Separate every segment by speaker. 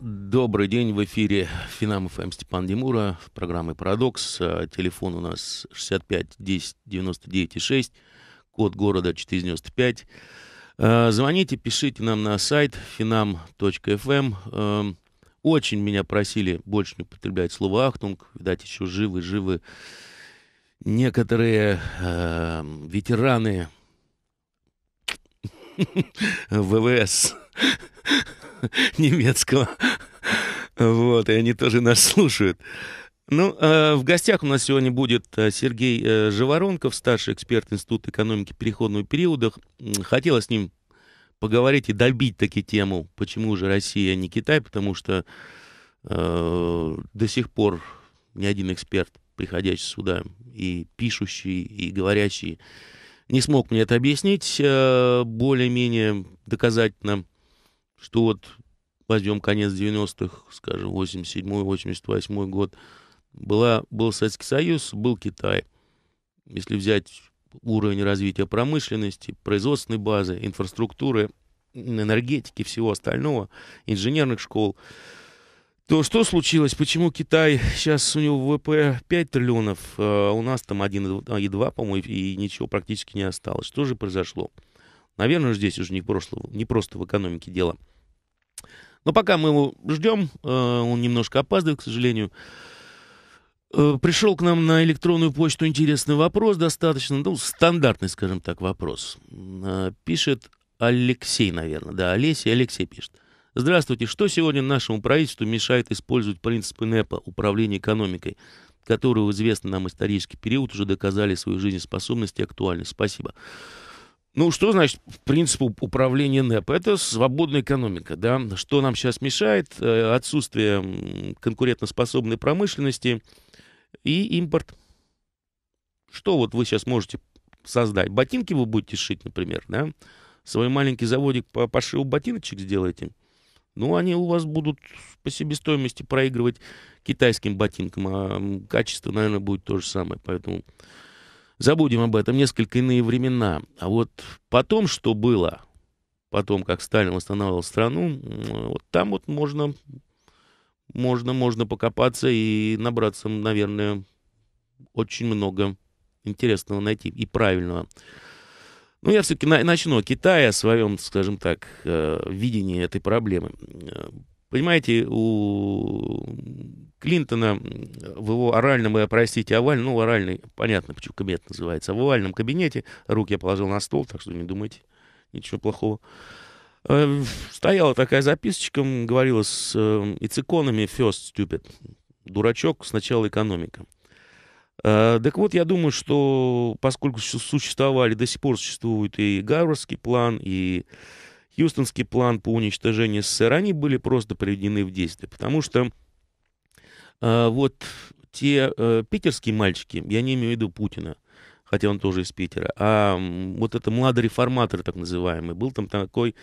Speaker 1: Добрый день, в эфире Финам ФМ Степан Демура, программы «Парадокс». А, телефон у нас 65 10 99 6, код города 495. А, звоните, пишите нам на сайт finam.fm. А, очень меня просили больше не употреблять слово «ахтунг». Видать, еще живы-живы некоторые э, ветераны ВВС немецкого. Вот, и они тоже нас слушают. Ну, э, в гостях у нас сегодня будет э, Сергей э, Живоронков, старший эксперт Института экономики переходного периода. Хотела с ним поговорить и добить таки тему, почему же Россия, а не Китай, потому что э, до сих пор ни один эксперт, приходящий сюда, и пишущий, и говорящий, не смог мне это объяснить э, более-менее доказательно что вот возьмем конец 90-х, скажем, 87-й, 88-й год, была, был Советский Союз, был Китай. Если взять уровень развития промышленности, производственной базы, инфраструктуры, энергетики, всего остального, инженерных школ, то что случилось? Почему Китай, сейчас у него ВВП 5 триллионов, а у нас там 1,2, по-моему, и ничего практически не осталось. Что же произошло? Наверное, здесь уже не, прошло, не просто в экономике дело. Но пока мы его ждем, э, он немножко опаздывает, к сожалению. Э, пришел к нам на электронную почту интересный вопрос, достаточно, ну, стандартный, скажем так, вопрос. Э, пишет Алексей, наверное, да, Олеся, Алексей пишет. Здравствуйте, что сегодня нашему правительству мешает использовать принципы НЭПа, управления экономикой, которые в известный нам исторический период уже доказали свою жизнеспособность и актуальность? Спасибо. Ну, что значит принцип управления НЭП? Это свободная экономика, да. Что нам сейчас мешает? Э, отсутствие конкурентоспособной промышленности и импорт. Что вот вы сейчас можете создать? Ботинки вы будете шить, например, да? Свой маленький заводик по пошиву ботиночек сделаете. Ну, они у вас будут по себестоимости проигрывать китайским ботинкам, а качество, наверное, будет то же самое. Поэтому Забудем об этом, несколько иные времена. А вот потом, что было, потом, как Сталин восстанавливал страну, вот там вот можно, можно, можно покопаться и набраться, наверное, очень много интересного найти и правильного. Ну, я все-таки начну о Китае, о своем, скажем так, э, видении этой проблемы. Понимаете, у Клинтона в его оральном, и, простите, овальном, ну, оральный, понятно, почему кабинет называется, в овальном кабинете, руки я положил на стол, так что не думайте, ничего плохого. Э, стояла такая записочка, говорила с э, ициконами first stupid, дурачок, сначала экономика. Э, так вот, я думаю, что поскольку существовали, до сих пор существует и Гарвардский план, и Хьюстонский план по уничтожению СССР, они были просто приведены в действие, потому что вот те э, питерские мальчики, я не имею в виду Путина, хотя он тоже из Питера, а вот это молодой реформатор, так называемый, был там такой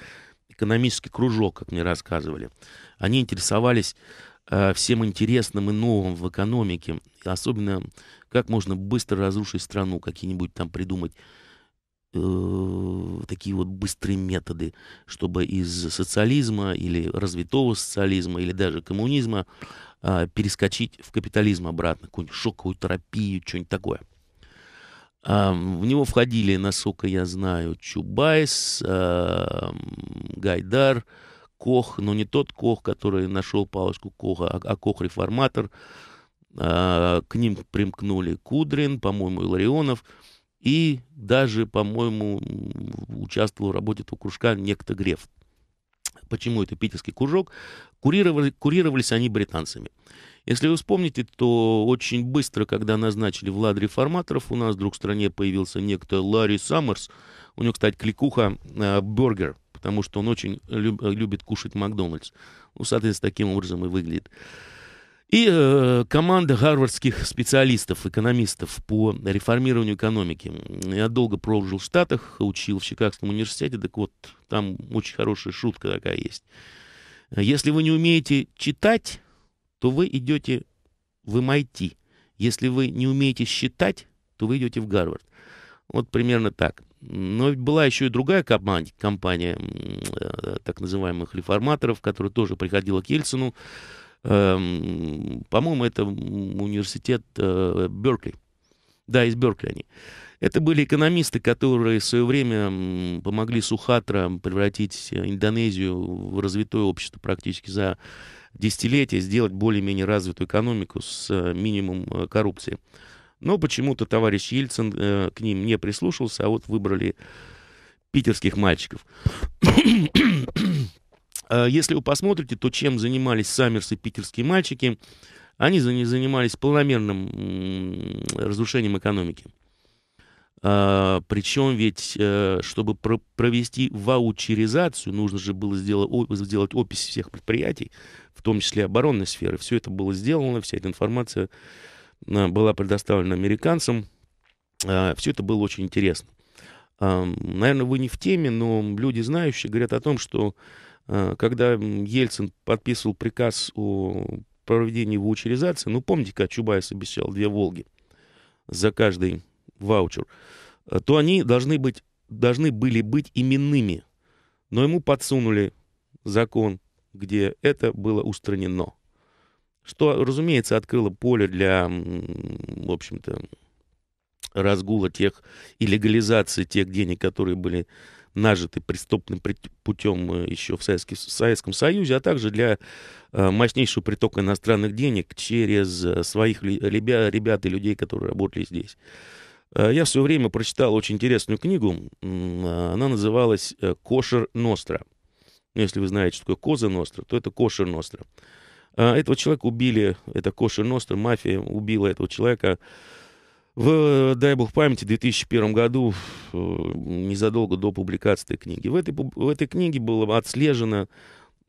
Speaker 1: экономический кружок, как мне рассказывали. Они интересовались э, всем интересным и новым в экономике, особенно как можно быстро разрушить страну, какие-нибудь там придумать э, такие вот быстрые методы, чтобы из социализма или развитого социализма или даже коммунизма э, перескочить в капитализм обратно, какую-нибудь шоковую терапию, что-нибудь такое. Э, в него входили, насколько я знаю, Чубайс, э, Гайдар, Кох, но не тот Кох, который нашел палочку Коха, а, а Кох-реформатор. К ним примкнули Кудрин, по-моему, Иларионов – и даже, по-моему, участвовал в работе этого кружка некто Греф. Почему это питерский кружок? Курировали, курировались они британцами. Если вы вспомните, то очень быстро, когда назначили Влад реформаторов, у нас вдруг в стране появился некто Ларри Саммерс. У него, кстати, кликуха э, бургер, потому что он очень люб, любит кушать Макдональдс. Ну, соответственно, таким образом и выглядит. И э, команда гарвардских специалистов, экономистов по реформированию экономики. Я долго прожил в Штатах, учил в Чикагском университете, так вот, там очень хорошая шутка такая есть. Если вы не умеете читать, то вы идете в MIT. Если вы не умеете считать, то вы идете в Гарвард. Вот примерно так. Но была еще и другая компания, компания э, так называемых реформаторов, которая тоже приходила к Ельцину. Эм, по-моему, это университет э, Беркли. Да, из Беркли они. Это были экономисты, которые в свое время помогли Сухатра превратить Индонезию в развитое общество практически за десятилетия, сделать более-менее развитую экономику с э, минимум коррупции. Но почему-то товарищ Ельцин э, к ним не прислушался, а вот выбрали питерских мальчиков. А если вы посмотрите, то чем занимались Саммерсы питерские мальчики, они занимались планомерным разрушением экономики. А, причем ведь, э, чтобы про провести ваучеризацию, нужно же было сделать, опись всех предприятий, в том числе оборонной сферы. Все это было сделано, вся эта информация Э, была предоставлена американцам. Э, Все это было очень интересно. Наверное, вы не в теме, но люди знающие говорят о том, что когда Ельцин подписывал приказ о проведении ваучеризации, ну, помните, как Чубайс обещал две «Волги» за каждый ваучер, то они должны, быть, должны были быть именными. Но ему подсунули закон, где это было устранено что, разумеется, открыло поле для, в общем-то, разгула тех и легализации тех денег, которые были нажиты преступным путем э, еще в Советском, Союзе, а также для э, мощнейшего притока иностранных денег через э, своих ребят, ребят и людей, которые работали здесь. Я в свое время прочитал очень интересную книгу. Она называлась «Кошер Ностра». Если вы знаете, что такое Коза Ностра, то это Кошер Ностра. А, этого человека убили, это Коши Ностр, мафия убила этого человека в, дай бог памяти, 2001 году, незадолго до публикации этой книги. В этой, в этой книге было отслежено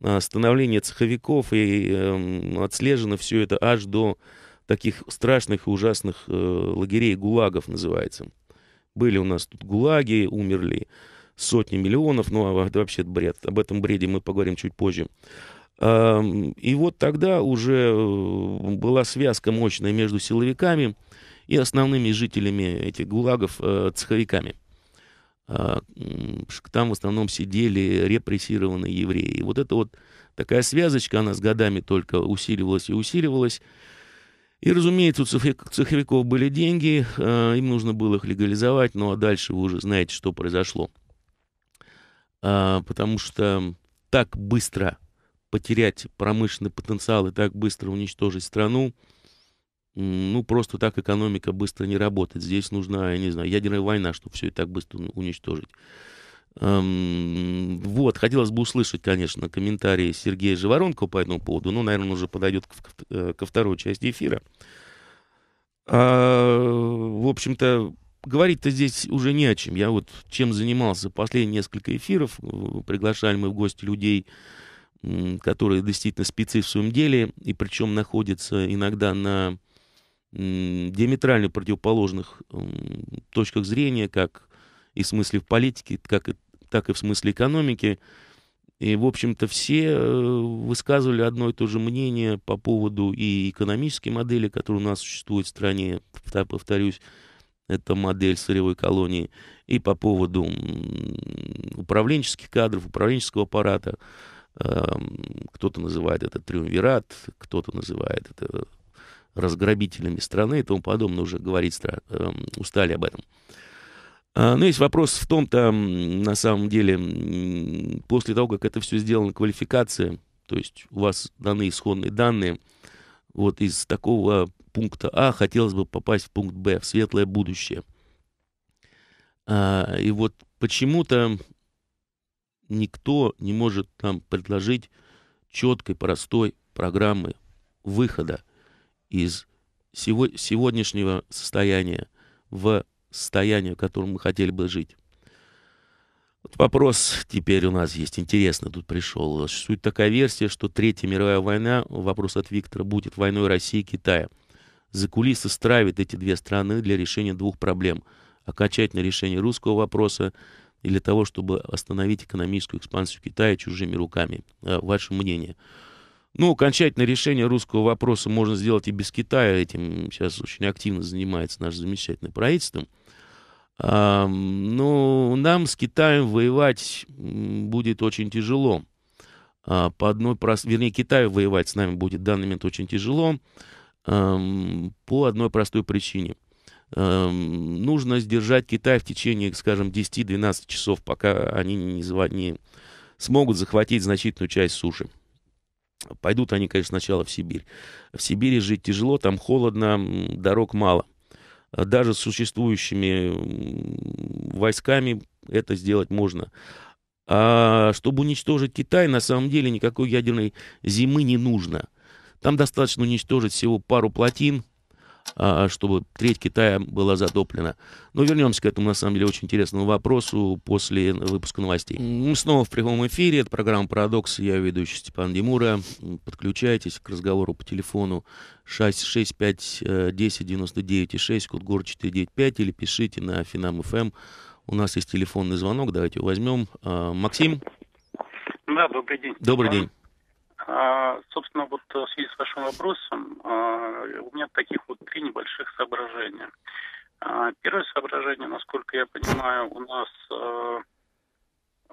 Speaker 1: а, становление цеховиков и э, отслежено все это аж до таких страшных и ужасных э, лагерей, гулагов называется. Были у нас тут гулаги, умерли сотни миллионов, ну а это вообще бред. Об этом бреде мы поговорим чуть позже. И вот тогда уже э, была связка мощная между силовиками и основными жителями этих гулагов, э, цеховиками. А, там в основном сидели репрессированные евреи. И вот эта вот такая связочка, она с годами только усиливалась и усиливалась. И, разумеется, у цеховиков были деньги, э, им нужно было их легализовать, ну а дальше вы уже знаете, что произошло. А, потому что так быстро потерять промышленный потенциал и так быстро уничтожить страну, ну, просто так экономика быстро не работает. Здесь нужна, я не знаю, ядерная война, чтобы все это так быстро уничтожить. Эм, вот, хотелось бы услышать, конечно, комментарии Сергея Живоронкова по этому поводу. Ну, наверное, он уже подойдет э, ко второй части эфира. А, в общем-то, говорить-то здесь уже не о чем. Я вот чем занимался последние несколько эфиров, приглашали мы в гости людей, которые действительно спецы в своем деле, и причем находятся иногда на диаметрально противоположных точках зрения, как и в смысле в политике, как и, так и в смысле экономики. И, в общем-то, все э, высказывали одно и то же мнение по поводу и экономической модели, которая у нас существует в стране, повторюсь, это модель сырьевой колонии, и по поводу управленческих кадров, управленческого аппарата. Эм, кто-то называет это триумвират, кто-то называет это разграбителями страны и тому подобное, уже говорить эм, устали об этом. А, но есть вопрос в том-то, на самом деле, после того, как это все сделано, квалификация, то есть у вас даны исходные данные, вот из такого пункта А хотелось бы попасть в пункт Б, в светлое будущее. А, и вот почему-то никто не может нам предложить четкой, простой программы выхода из сего, сегодняшнего состояния в состояние, в котором мы хотели бы жить. Вот вопрос теперь у нас есть интересно тут пришел. Существует такая версия, что Третья мировая война, вопрос от Виктора, будет войной России и Китая. За кулисы стравит эти две страны для решения двух проблем. Окончательное решение русского вопроса и для того, чтобы остановить экономическую экспансию Китая чужими руками. Э, ваше мнение? Ну, окончательное решение русского вопроса можно сделать и без Китая. Этим сейчас очень активно занимается наше замечательное правительство. Ну, нам с Китаем воевать будет очень тяжело. А, по одной простой, вернее, Китаю воевать с нами будет в данный момент очень тяжело по одной простой причине. Нужно сдержать Китай в течение, скажем, 10-12 часов, пока они не, не смогут захватить значительную часть суши. Пойдут они, конечно, сначала в Сибирь. В Сибири жить тяжело, там холодно, дорог мало. Даже с существующими войсками это сделать можно. А чтобы уничтожить Китай, на самом деле никакой ядерной зимы не нужно. Там достаточно уничтожить всего пару плотин, чтобы треть Китая была затоплена. Но вернемся к этому, на самом деле, очень интересному вопросу после выпуска новостей. Мы снова в прямом эфире. Это программа «Парадокс». Я ведущий Степан Демура. Подключайтесь к разговору по телефону 665 10 99 6, код город 495, или пишите на Финам ФМ у нас есть телефонный звонок, давайте его возьмем. А, Максим?
Speaker 2: Да, добрый день.
Speaker 1: Добрый день.
Speaker 2: А, собственно, вот в связи с вашим вопросом, а, у меня таких вот три небольших соображения. А, первое соображение, насколько я понимаю, у нас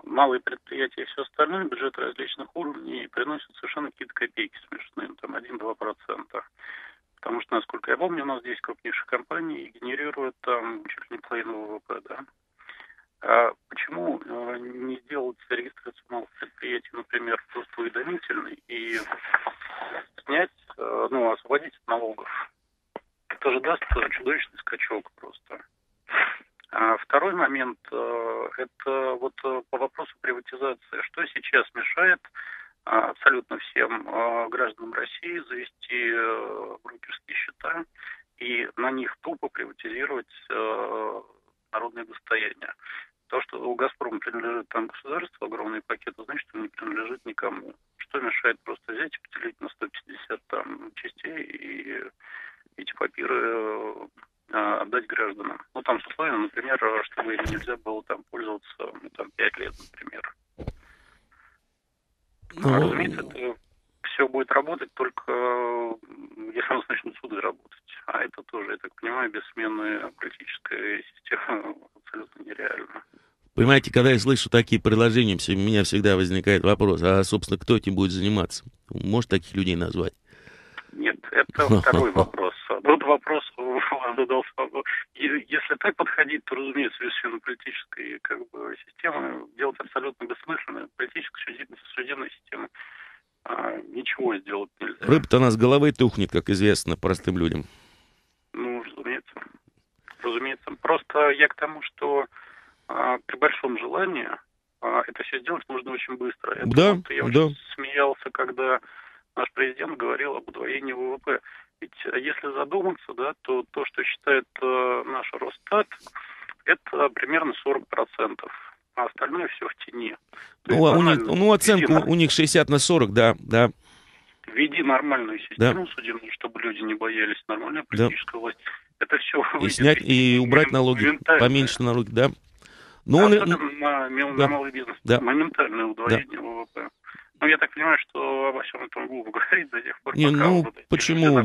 Speaker 2: малые предприятия и все остальное, бюджеты различных уровней приносят совершенно какие-то копейки смешные, там 1-2%. Потому что, насколько я помню, у нас здесь крупнейшие компании генерируют там чуть ли не половину ВВП, да. А почему э, не сделать регистрацию малых предприятий, например, просто уведомительной и снять, э, ну, освободить от налогов? Это же даст чудовищный скачок просто. А второй момент э, – это вот по вопросу приватизации. Что сейчас мешает абсолютно всем гражданам России завести брокерские счета и на них тупо приватизировать народное достояние? То, что у «Газпрома» принадлежит там государству огромный пакет, значит, он не принадлежит никому. Что мешает просто взять и поделить на 150 там частей и эти папиры э, отдать гражданам. Ну, там с условием, например, чтобы им нельзя было там пользоваться ну, там, 5 лет, например. Но... Ну, разумеется, это все будет работать только если у нас начнут суды работать. А это тоже, я так понимаю, бессменная политическая система абсолютно нереально.
Speaker 1: Понимаете, когда я слышу такие предложения, у меня всегда возникает вопрос, а, собственно, кто этим будет заниматься? Может таких людей назвать?
Speaker 2: Нет, это второй вопрос. Тот вопрос задался. Если так подходить, то, разумеется, без политической как бы, системы делать абсолютно бессмысленно. Политическая судебная система а, ничего сделать нельзя.
Speaker 1: Рыба-то у нас головой тухнет, как известно простым людям.
Speaker 2: Ну, разумеется. Разумеется. Просто я к тому, что а, при большом желании а, это все сделать можно очень быстро. Это
Speaker 1: да,
Speaker 2: вот, я
Speaker 1: да.
Speaker 2: очень смеялся, когда наш президент говорил об удвоении ВВП. Ведь а, если задуматься, да, то то, что считает э, наш Росстат, это примерно 40%, а остальное все в тени.
Speaker 1: Ну, а у них, ну, оценка у них 60 на 40, да, да.
Speaker 2: Введи нормальную систему да. судебную, чтобы люди не боялись, нормальная политическая да. власть. Это все
Speaker 1: и снять, и убрать налоги, поменьше налоги, да.
Speaker 2: Но он... на, на, да. малый бизнес. Да. Моментальное удвоение да. ВВП. Ну, я так понимаю, что обо всем этом глупо говорить до тех пор,
Speaker 1: Не, пока ну, вот почему?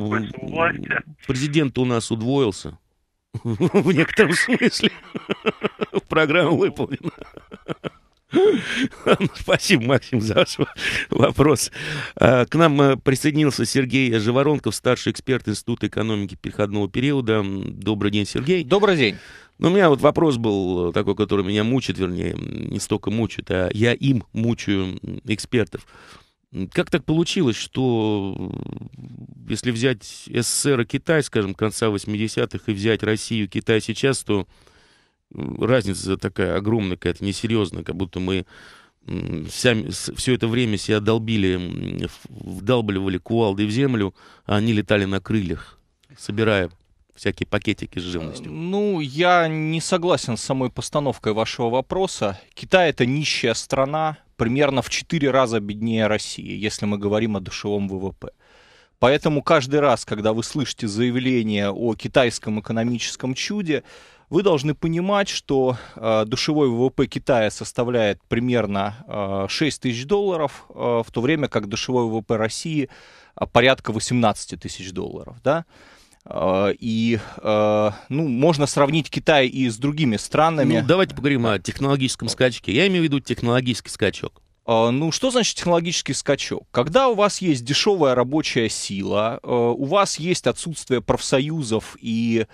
Speaker 1: Президент у нас удвоился. В некотором смысле. Программа выполнена. Спасибо, Максим, за ваш вопрос. А, к нам э, присоединился Сергей Живоронков, старший эксперт Института экономики переходного периода. Добрый день, Сергей.
Speaker 3: Добрый день.
Speaker 1: Ну, у меня вот вопрос был такой, который меня мучит, вернее, не столько мучит, а я им мучаю экспертов. Как так получилось, что если взять СССР и Китай, скажем, конца 80-х, и взять Россию и Китай сейчас, то разница такая огромная, какая-то несерьезная, как будто мы сами, все это время себя долбили, вдалбливали кувалдой в землю, а они летали на крыльях, собирая всякие пакетики с живностью?
Speaker 3: Ну, я не согласен с самой постановкой вашего вопроса. Китай — это нищая страна, примерно в 4 раза беднее России, если мы говорим о душевом ВВП. Поэтому каждый раз, когда вы слышите заявление о китайском экономическом чуде, вы должны понимать, что э, душевой ВВП Китая составляет примерно э, 6 тысяч долларов, э, в то время как душевой ВВП России э, порядка 18 тысяч долларов. Да? Э, и, э, ну, можно сравнить Китай и с другими странами.
Speaker 1: Ну, давайте поговорим о технологическом скачке. Я имею в виду технологический скачок.
Speaker 3: Ну, что значит технологический скачок? Когда у вас есть дешевая рабочая сила, у вас есть отсутствие профсоюзов и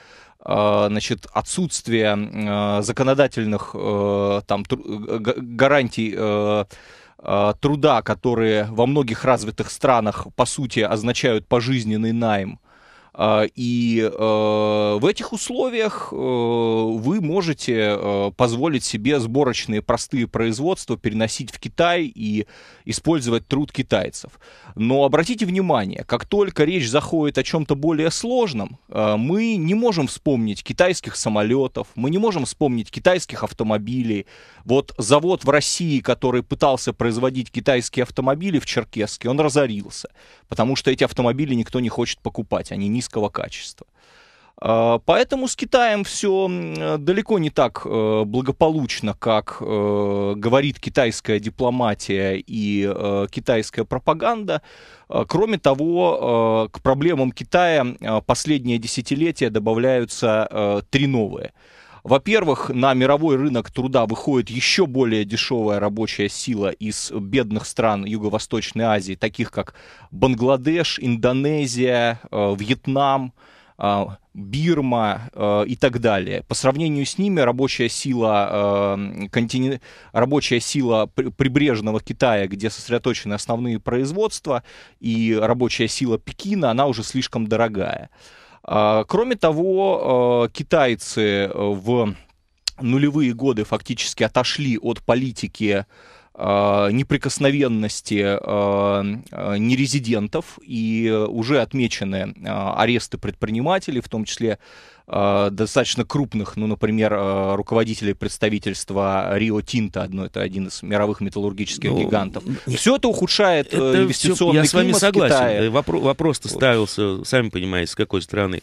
Speaker 3: значит, отсутствие законодательных там, гарантий труда, которые во многих развитых странах, по сути, означают пожизненный найм, а, и э, в этих условиях э, вы можете э, позволить себе сборочные простые производства переносить в Китай и использовать труд китайцев. Но обратите внимание, как только речь заходит о чем-то более сложном, мы не можем вспомнить китайских самолетов, мы не можем вспомнить китайских автомобилей. Вот завод в России, который пытался производить китайские автомобили в Черкесске, он разорился, потому что эти автомобили никто не хочет покупать, они не низкого качества. А, поэтому с Китаем все далеко не так э, благополучно, как э, говорит китайская дипломатия и э, китайская пропаганда. А, кроме того, к проблемам Китая последние десятилетия добавляются три новые. Во-первых, на мировой рынок труда выходит еще более дешевая рабочая сила из бедных стран Юго-Восточной Азии, таких как Бангладеш, Индонезия, э, Вьетнам, э, Бирма э, и так далее. По сравнению с ними рабочая сила, э, континент, рабочая сила прибрежного Китая, где сосредоточены основные производства, и рабочая сила Пекина, она уже слишком дорогая. А, кроме того, а, китайцы э, в нулевые годы фактически отошли от политики а, неприкосновенности нерезидентов и уже отмечены аресты предпринимателей, в том числе э, достаточно крупных, ну, например, э, руководителей представительства Рио Тинта, одно, это один из мировых металлургических ну, гигантов. Все это ухудшает э, это инвестиционный все,
Speaker 1: Я с вами согласен. Китая. Вопро- вопрос-то вот. ставился, сами понимаете, с какой стороны.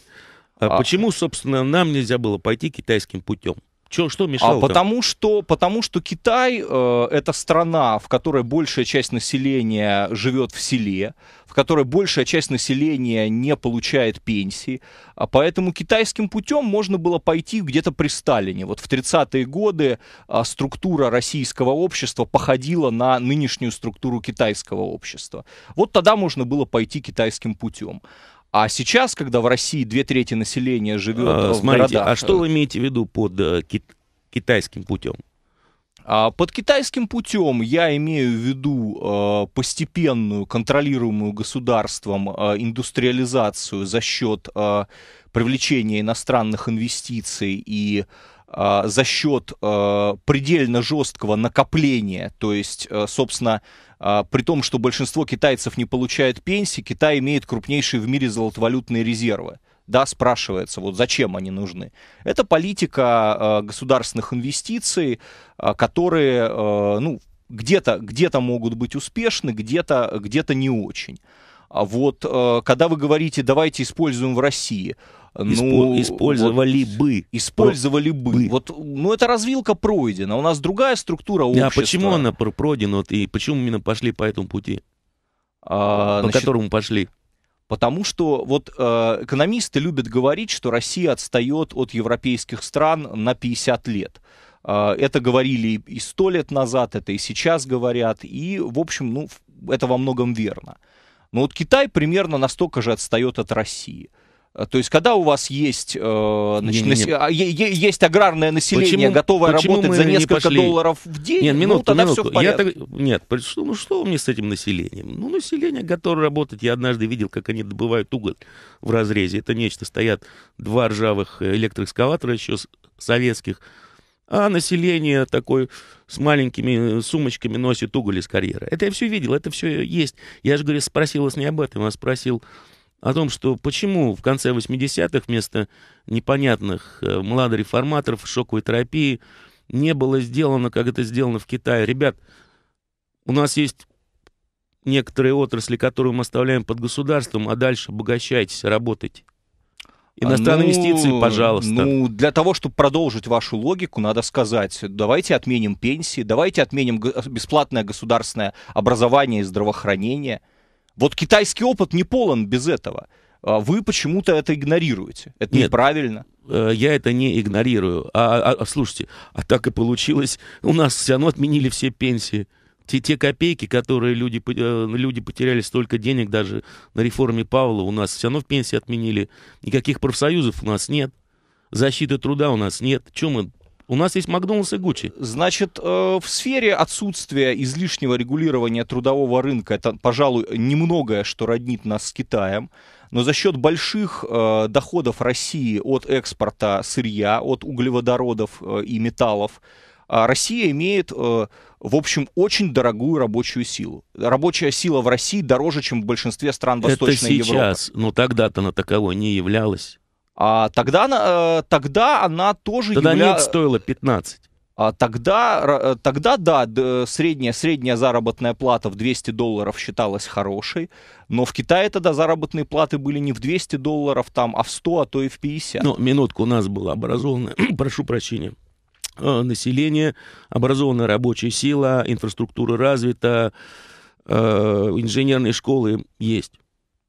Speaker 1: А, а почему, собственно, нам нельзя было пойти китайским путем? Че, что мешало?
Speaker 3: А потому что, потому что Китай э, это страна, в которой большая часть населения живет в селе, в которой большая часть населения не получает пенсии. А поэтому китайским путем можно было пойти где-то при Сталине. Вот в 30-е годы э, структура российского общества походила на нынешнюю структуру китайского общества. Вот тогда можно было пойти китайским путем. А сейчас, когда в России две трети населения живет а, в
Speaker 1: смотрите,
Speaker 3: городах...
Speaker 1: А что вы имеете в виду под э, кит- китайским путем?
Speaker 3: А под китайским путем я имею в виду э, постепенную, контролируемую государством э, индустриализацию за счет привлечения иностранных инвестиций и э, за счет э, предельно жесткого накопления, то есть, э, собственно, а, при том, что большинство китайцев не получает пенсии, Китай имеет крупнейшие в мире золотовалютные резервы. Да, спрашивается, вот зачем они нужны. Это политика государственных инвестиций, которые, ну, где-то где могут быть успешны, где-то где не очень. А вот э, когда вы говорите, давайте используем в России,
Speaker 1: ну, использовали вот, бы.
Speaker 3: Использовали бы. бы. Вот, ну, эта развилка пройдена. У нас другая структура общества.
Speaker 1: А почему она пройдена? Вот, и почему именно пошли по этому пути? А, по значит, которому пошли?
Speaker 3: Потому что вот э, экономисты любят говорить, что Россия отстает от европейских стран на 50 лет. Э, это говорили и сто лет назад, это и сейчас говорят. И, в общем, ну, это во многом верно. Но вот Китай примерно настолько же отстает от России. Э, то есть, когда у вас есть, э, значит, не, не, не. Нас... есть аграрное население, почему, готовое почему работать за несколько не долларов в день,
Speaker 1: нет, минутку, ну, тогда минутку. все в Я так... Нет, что, ну что у меня с этим населением? Ну, население готово работать. Я однажды видел, как они добывают уголь в разрезе. Это нечто. Стоят два ржавых электроэкскаватора еще советских, а население такое с маленькими сумочками носит уголь из карьера. Это я все видел, это все есть. Я же, говорю, спросил вас не об этом, а спросил о том, что почему в конце 80-х вместо непонятных э, младореформаторов, шоковой терапии не было сделано, как это сделано в Китае. Ребят, у нас есть некоторые отрасли, которые мы оставляем под государством, а дальше обогащайтесь, работайте. Иностранные ну, инвестиции, пожалуйста.
Speaker 3: Ну, для того, чтобы продолжить вашу логику, надо сказать, давайте отменим пенсии, давайте отменим бесплатное государственное образование и здравоохранение – вот китайский опыт не полон без этого. А вы почему-то это игнорируете. Это Нет, неправильно.
Speaker 1: Э, я это не игнорирую. А, а, а слушайте, а так и получилось. У нас все равно отменили все пенсии. Те, те копейки, которые люди, э, люди потеряли столько денег даже на реформе Павла, у нас все равно в пенсии отменили. Никаких профсоюзов у нас нет. Защиты труда у нас нет. Чем мы у нас есть Макдональдс и Гуччи.
Speaker 3: Значит, э, в сфере отсутствия излишнего регулирования трудового рынка, это, пожалуй, немногое, что роднит нас с Китаем, но за счет больших э, доходов России от экспорта сырья, от углеводородов э, и металлов, э, Россия имеет, э, в общем, очень дорогую рабочую силу. Рабочая сила в России дороже, чем в большинстве стран Восточной
Speaker 1: Это сейчас,
Speaker 3: Европы.
Speaker 1: но тогда-то она таковой не являлась.
Speaker 3: А тогда, она, э, тогда она тоже
Speaker 1: Тогда явля... нефть стоила 15.
Speaker 3: А тогда, э, тогда, да, средняя, средняя заработная плата в 200 долларов считалась хорошей, но в Китае тогда заработные платы были не в 200 долларов, там, а в 100, а то и в 50.
Speaker 1: Ну, минутку, у нас было образованное, прошу прощения, э, население, образованная рабочая сила, инфраструктура развита, инженерные школы есть.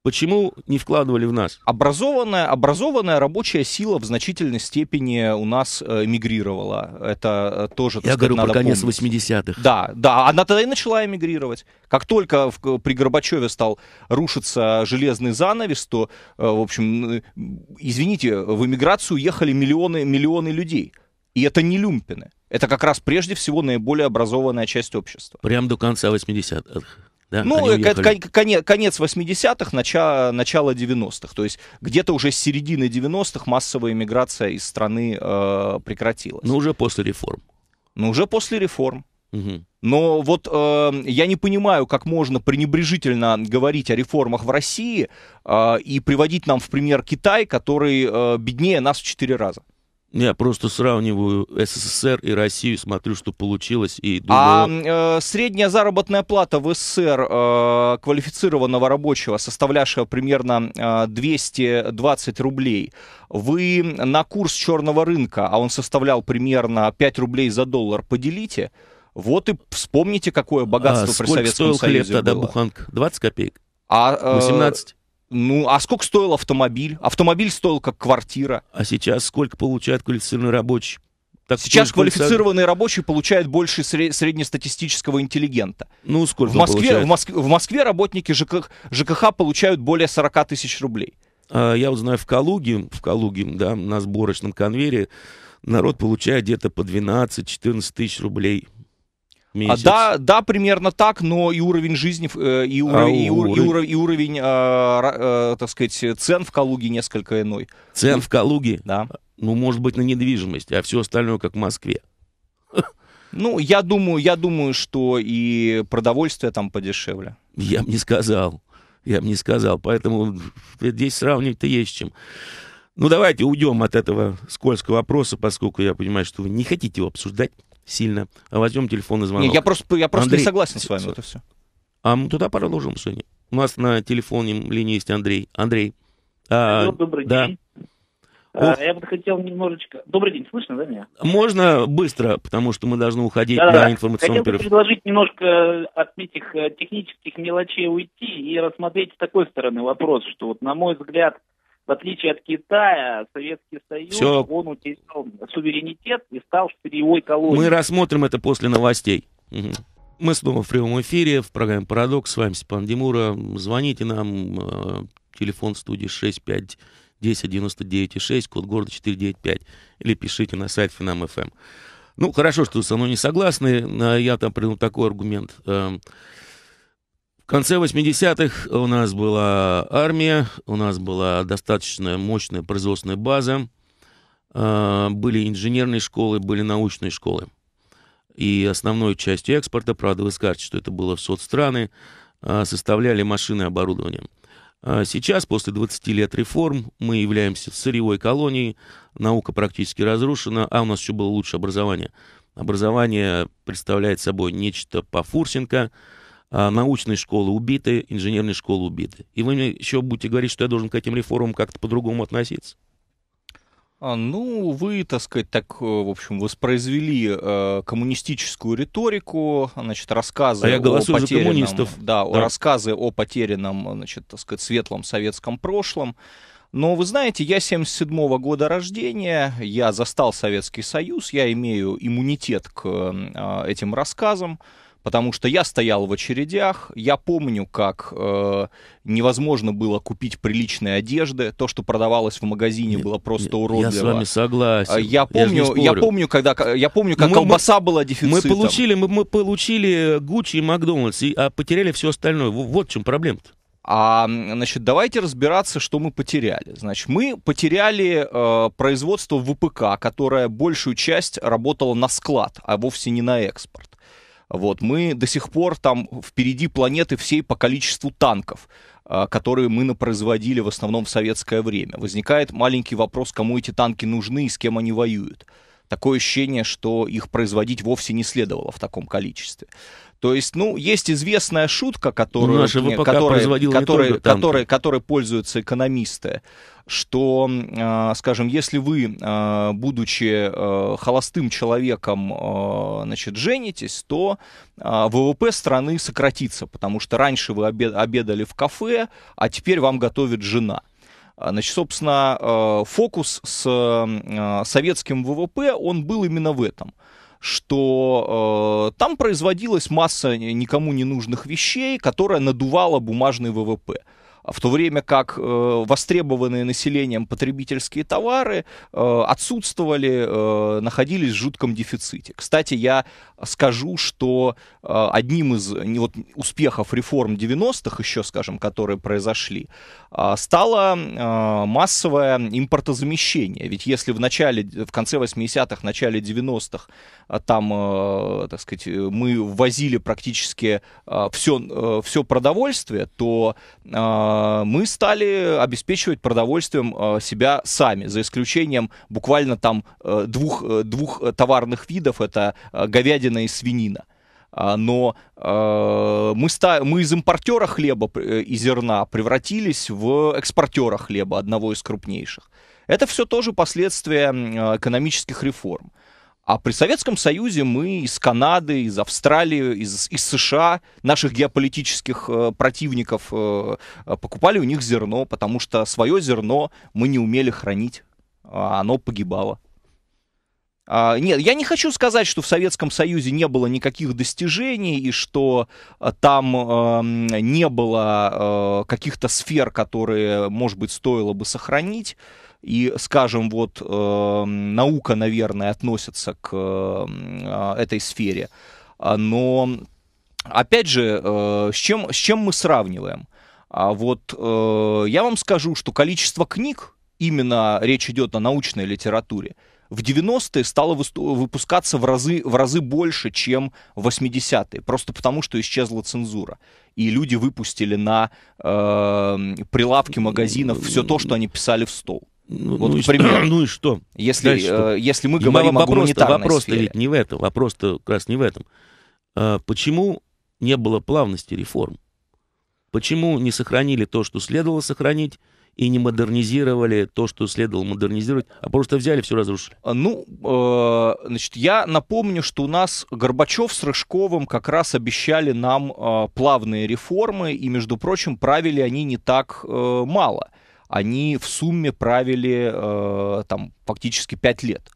Speaker 1: Почему не вкладывали в нас?
Speaker 3: Образованная, образованная рабочая сила в значительной степени у нас э, мигрировала. Это э, тоже,
Speaker 1: Я сказать, говорю про конец 80-х.
Speaker 3: Да, да, она тогда и начала эмигрировать. Как только в, при Горбачеве стал рушиться железный занавес, то, э, в общем, извините, в эмиграцию ехали миллионы, миллионы людей. И это не люмпины. Это как раз прежде всего наиболее образованная часть общества.
Speaker 1: Прям до конца 80-х.
Speaker 3: Да, ну, это конец, конец 80-х, начало, начало 90-х. То есть где-то уже с середины 90-х массовая иммиграция из страны э, прекратилась.
Speaker 1: Ну, уже после реформ.
Speaker 3: Ну, уже после реформ. Но вот э, я не понимаю, как можно пренебрежительно говорить о реформах в России э, и приводить нам в пример Китай, который э, беднее нас в четыре раза.
Speaker 1: Я просто сравниваю СССР и Россию, смотрю, что получилось. И
Speaker 3: думаю... А э, средняя заработная плата в СССР э, квалифицированного рабочего, составлявшая примерно э, 220 рублей, вы на курс черного рынка, а он составлял примерно 5 рублей за доллар, поделите, вот и вспомните, какое богатство а, при Советском
Speaker 1: стоил
Speaker 3: Союзе
Speaker 1: хлеб тогда буханка? 20 копеек? А, 18?
Speaker 3: Ну, а сколько стоил автомобиль? Автомобиль стоил как квартира.
Speaker 1: А сейчас сколько получает квалифицированный рабочий?
Speaker 3: Так сейчас квалифицированный рабочий получает больше среднестатистического интеллигента.
Speaker 1: Ну, сколько
Speaker 3: в Москве, в Москве, в Москве работники ЖК, ЖКХ получают более 40 тысяч рублей.
Speaker 1: А, я узнаю в Калуге, в Калуге, да, на сборочном конвейере народ получает где-то по 12-14 тысяч рублей
Speaker 3: месяц. А, да, да, примерно так, но и уровень жизни, э, и, уровень, а, и, уровень, и, уровень, и уровень, э, э, так сказать, цен в Калуге несколько иной.
Speaker 1: Цен в Калуге?
Speaker 3: Да.
Speaker 1: Ну, может быть, на недвижимость, а все остальное как в Москве.
Speaker 3: Ну, я думаю, я думаю, что и продовольствие там подешевле.
Speaker 1: Я бы не сказал. Я бы не сказал. Поэтому здесь сравнивать-то есть чем. Ну, давайте уйдем от этого скользкого вопроса, поскольку я понимаю, что вы не хотите его обсуждать сильно. А возьмем телефонный звонок.
Speaker 3: Не, я просто, я просто Андрей, не согласен с вами, это все.
Speaker 1: А мы туда продолжим сегодня. У нас на телефоне линии есть Андрей. Андрей.
Speaker 4: А, Алло, добрый да. день. А, я бы хотел немножечко... Добрый день, слышно, да, меня?
Speaker 1: Можно быстро, потому что мы должны уходить да, на информационный
Speaker 4: Хотел бы предложить немножко от этих э, технических мелочей уйти и рассмотреть с такой стороны вопрос, что вот, на мой взгляд, в отличие от Китая, Советский Союз, Все. он утерял суверенитет и стал сырьевой колонией.
Speaker 1: Мы рассмотрим это после новостей. Угу. Мы снова в прямом эфире в программе «Парадокс». С вами Степан Демура. Звоните нам. Э, телефон студии 65 10 99 6, код города 495. Или пишите на сайт Финам ФМ. Ну, хорошо, что вы со мной не согласны. Я там придумал такой аргумент. В конце 80-х у нас была армия, у нас была достаточно мощная производственная база, а, были инженерные школы, были научные школы. И основной частью экспорта, правда, вы скажете, что это было в соцстраны, а, составляли машины и оборудование. А сейчас, после 20 лет реформ, мы являемся сырьевой колонией, наука практически разрушена, а у нас еще было лучшее образование. Образование представляет собой нечто по Фурсенко, научные школы убиты, инженерные школы убиты. И вы мне еще будете говорить, что я должен к этим реформам как-то по-другому относиться?
Speaker 3: А, ну, вы, так сказать, так, э, в общем, воспроизвели э, коммунистическую риторику, значит, рассказы
Speaker 1: а я
Speaker 3: о потерянном,
Speaker 1: за коммунистов.
Speaker 3: Да, да, рассказы о потерянном, значит, так сказать, светлом советском прошлом. Но вы знаете, я 77 -го года рождения, я застал Советский Союз, я имею иммунитет к э, этим рассказам, потому что я стоял в очередях, я помню, как э, невозможно было купить приличные одежды, то, что продавалось в магазине, нет, было просто нет, уродливо.
Speaker 1: Я с вами согласен.
Speaker 3: Я помню, я, я помню, когда я помню, как мы, колбаса мы, была дефицитом.
Speaker 1: Мы получили, мы, мы получили Гуччи и Макдональдс, и, а потеряли все остальное. Вот в чем проблема-то.
Speaker 3: А, значит, давайте разбираться, что мы потеряли. Значит, мы потеряли э, производство ВПК, которое большую часть работало на склад, а вовсе не на экспорт. Вот, мы до сих пор там впереди планеты всей по количеству танков, э, которые мы напроизводили в основном в советское время. Возникает маленький вопрос, кому эти танки нужны и с кем они воюют. Такое ощущение, что их производить вовсе не следовало в таком количестве. То есть, ну, есть известная шутка, которую,
Speaker 1: которая, которой,
Speaker 3: которой, которой пользуются экономисты, что, э, скажем, если вы, э, будучи э, холостым человеком, значит, женитесь, то ВВП страны сократится, потому что раньше вы обедали в кафе, а теперь вам готовит жена. Значит, собственно, фокус с советским ВВП, он был именно в этом – что э, там производилась масса никому не нужных вещей, которая надувала бумажный ВВП в то время как э, востребованные населением потребительские товары э, отсутствовали, э, находились в жутком дефиците. Кстати, я скажу, что одним из не, вот, успехов реформ 90-х, еще, скажем, которые произошли, стало массовое импортозамещение. Ведь если в начале, в конце 80-х, начале 90-х э, там, так сказать, мы ввозили практически все, все продовольствие, то мы стали обеспечивать продовольствием э, себя сами, за исключением буквально там э, двух, э, двух товарных видов, это э, говядина и свинина. А, но э, мы, ста- мы из импортера хлеба э, и зерна превратились в экспортера хлеба, одного из крупнейших. Это все тоже последствия экономических реформ. А при Советском Союзе мы из Канады, из Австралии, из, из США, наших геополитических э, противников, э, покупали у них зерно, потому что свое зерно мы не умели хранить, а оно погибало. А, нет, я не хочу сказать, что в Советском Союзе не было никаких достижений и что а, там э, не было э, каких-то сфер, которые, может быть, стоило бы сохранить. И, скажем, вот э, наука, наверное, относится к э, этой сфере. Но, опять же, э, с, чем, с чем мы сравниваем? А вот э, я вам скажу, что количество книг, именно речь идет о научной литературе, в 90-е стало выпускаться в разы, в разы больше, чем в 80-е. Просто потому, что исчезла цензура. И люди выпустили на э, прилавки магазинов все то, что они писали в стол.
Speaker 1: Ну, вот, ну, к примеру. Ну и что?
Speaker 3: Если, что? Э, если мы говорим вопрос, о гуманитарной
Speaker 1: вопрос
Speaker 3: сфере.
Speaker 1: ведь не в этом. Вопрос-то как раз не в этом. А, почему не было плавности реформ? Почему не сохранили то, что следовало сохранить, и не модернизировали то, что следовало модернизировать, а просто взяли все разрушили?
Speaker 3: А, ну, э, значит, я напомню, что у нас Горбачев с Рыжковым как раз обещали нам э, плавные реформы, и, между прочим, правили они не так э, мало. Они в сумме правили э, там фактически пять лет.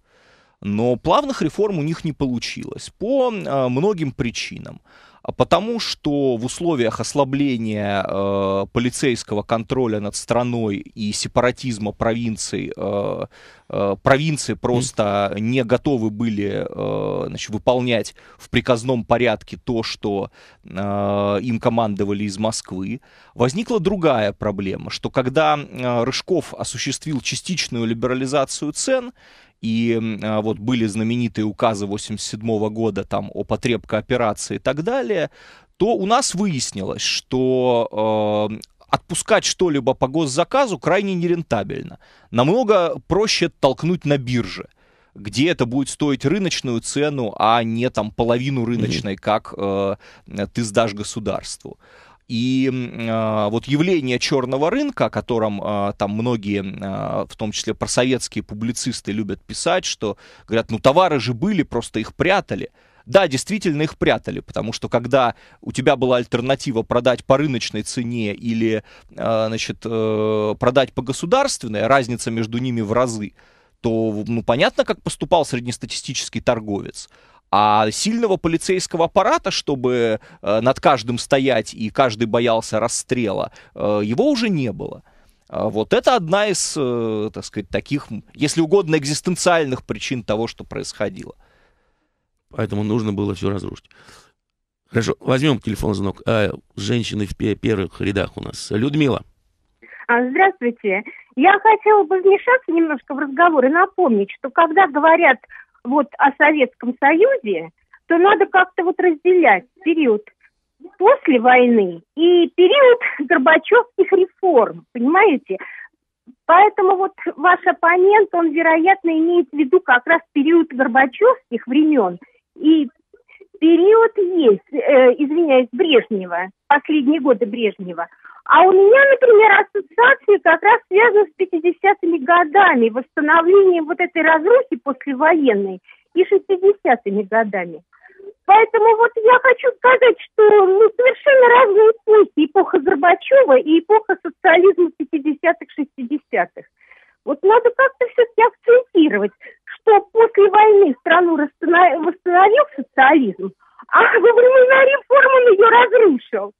Speaker 3: Но плавных реформ у них не получилось по э, многим причинам. А потому что в условиях ослабления э, полицейского контроля над страной и сепаратизма провинций, э, э, провинции просто mm. не готовы были э, значит, выполнять в приказном порядке то, что э, им командовали из Москвы. Возникла другая проблема, что когда э, Рыжков осуществил частичную либерализацию цен, и а, вот были знаменитые указы 87 года там о потребкооперации и так далее, то у нас выяснилось, что э, отпускать что-либо по госзаказу крайне нерентабельно. Намного проще толкнуть на бирже где это будет стоить рыночную цену, а не там половину рыночной, как э, ты сдашь государству. И э, вот явление черного рынка, о котором э, там многие, э, в том числе просоветские публицисты, любят писать, что говорят, ну товары же были, просто их прятали. Да, действительно их прятали, потому что когда у тебя была альтернатива продать по рыночной цене или, значит, э, продать по государственной, разница между ними в разы, то, ну, понятно, как поступал среднестатистический торговец. А сильного полицейского аппарата, чтобы э, над каждым стоять и каждый боялся расстрела, э, его уже не было. А вот это одна из, э, так сказать, таких, если угодно, экзистенциальных причин того, что происходило.
Speaker 1: Поэтому нужно было все разрушить. Хорошо, возьмем телефон звонок. А, женщины в первых рядах у нас. Людмила.
Speaker 5: А, здравствуйте. Я хотела бы вмешаться немножко в разговор и напомнить, что когда говорят вот о Советском Союзе, то надо как-то вот разделять период после войны и период Горбачевских реформ, понимаете? Поэтому вот ваш оппонент, он, вероятно, имеет в виду как раз период Горбачевских времен и период есть, э, извиняюсь, Брежнева, последние годы Брежнева. А у меня, например, ассоциации как раз связаны с 50-ми годами, восстановлением вот этой разрухи послевоенной и 60-ми годами. Поэтому вот я хочу сказать, что ну, совершенно разные эпохи. Эпоха Горбачева и эпоха социализма 50-х, 60-х. Вот надо как-то все-таки акцентировать, что после войны страну восстановил социализм, а во времена реформ он ее разрушил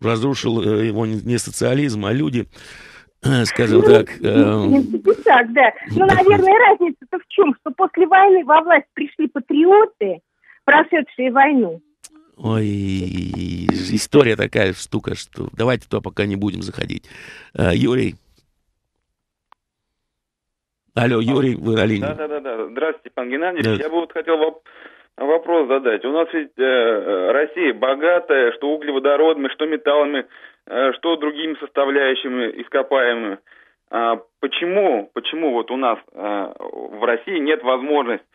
Speaker 1: разрушил э, его не социализм, а люди, э, скажем ну, так... Э...
Speaker 5: Так, да. Ну, наверное, разница-то в чем? Что после войны во власть пришли патриоты, прошедшие войну.
Speaker 1: Ой, история такая штука, что давайте туда пока не будем заходить. Э, Юрий. Алло, Юрий, вы на линии.
Speaker 6: Да-да-да. Здравствуйте, пан Геннадий. Да. Я бы вот хотел вопрос задать. У нас ведь э, э, Россия богатая, что углеводородами, что металлами, э, что другими составляющими ископаемыми. А почему, почему вот у нас э, в России нет возможности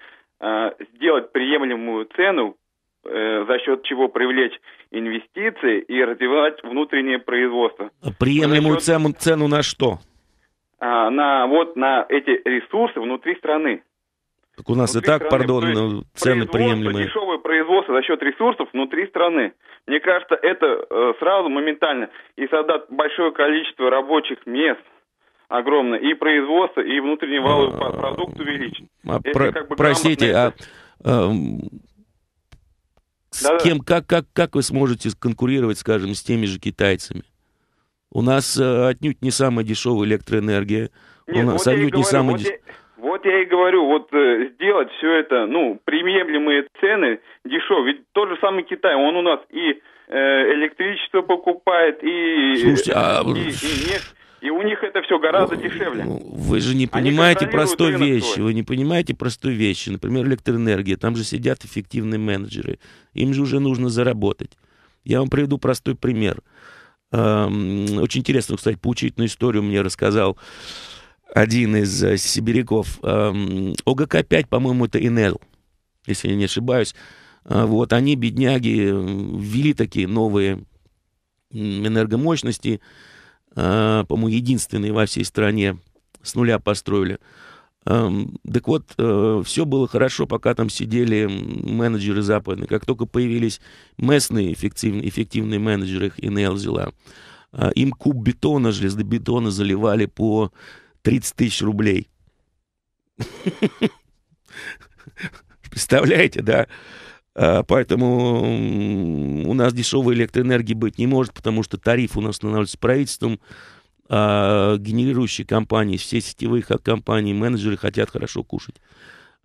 Speaker 6: э, сделать приемлемую цену, э, за счет чего привлечь инвестиции и развивать внутреннее производство?
Speaker 1: Приемлемую счет, цену, цену на что?
Speaker 6: А, на вот на эти ресурсы внутри страны.
Speaker 1: Так у нас внутри и так, страны, пардон, ну, цены приемлемые.
Speaker 6: Дешевое производство за счет ресурсов внутри страны. Мне кажется, это э, сразу моментально и создаст большое количество рабочих мест, огромное, и производство, и внутренний валовый а, продукт увеличить.
Speaker 1: А, про, как бы простите, а, а с да, кем, как, как, как вы сможете конкурировать, скажем, с теми же китайцами? У нас а, отнюдь не самая дешевая электроэнергия. Нет, у нас вот отнюдь не самая... Вот
Speaker 6: вот я и говорю, вот э, сделать все это, ну, приемлемые цены дешевые. Ведь тот же самый Китай, он у нас и э, электричество покупает, и,
Speaker 1: Слушайте, а...
Speaker 6: и, и нефть. И у них это все гораздо дешевле. Ну,
Speaker 1: вы же не понимаете простой вещи. Свой. Вы не понимаете простой вещи. Например, электроэнергия. Там же сидят эффективные менеджеры. Им же уже нужно заработать. Я вам приведу простой пример. Эм, очень интересную, кстати, поучительную историю мне рассказал один из э, сибиряков. Эм, ОГК-5, по-моему, это ИНЛ, если я не ошибаюсь. Э, вот, они, бедняги, ввели такие новые энергомощности, э, по-моему, единственные во всей стране, с нуля построили. Эм, так вот, все было хорошо, пока там сидели менеджеры западные. Как только появились местные эффективные, эффективные менеджеры, их ИНЛ взяла, им куб бетона, железобетона заливали по 30 тысяч рублей. Представляете, да? А, поэтому у нас дешевой электроэнергии быть не может, потому что тариф у нас устанавливается правительством, а генерирующие компании, все сетевые компании, менеджеры хотят хорошо кушать.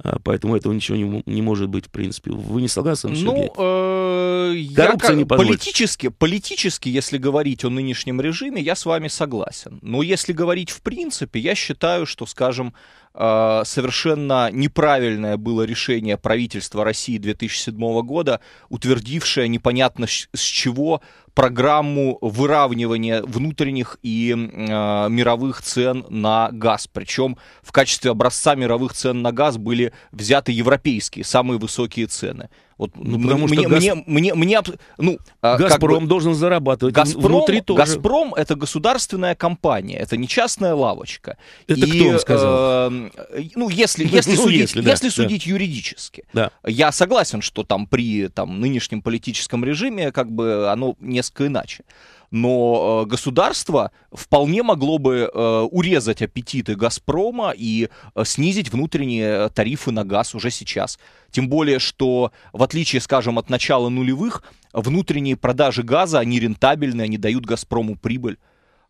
Speaker 1: А, поэтому этого ничего не, не может быть, в принципе. Вы не согласны,
Speaker 3: Ну, э, я как, не политически, политически, если говорить о нынешнем режиме, я с вами согласен. Но если говорить в принципе, я считаю, что, скажем, совершенно неправильное было решение правительства России 2007 года, утвердившее непонятно с чего программу выравнивания внутренних и э, мировых цен на газ. Причем в качестве образца мировых цен на газ были взяты европейские, самые высокие цены. Вот ну, потому мне, что газ... мне, мне, мне,
Speaker 1: ну, а, Газпром бы, должен зарабатывать
Speaker 3: Газпром, внутри тоже. Газпром это государственная компания, это не частная лавочка.
Speaker 1: Это И, кто вам сказал?
Speaker 3: Э, ну, если, если ну, судить, если, да, если судить да. юридически. Да. Я согласен, что там при там, нынешнем политическом режиме как бы оно несколько иначе но э, государство вполне могло бы э, урезать аппетиты «Газпрома» и э, снизить внутренние тарифы на газ уже сейчас. Тем более, что в отличие, скажем, от начала нулевых, внутренние продажи газа, они рентабельны, они дают «Газпрому» прибыль.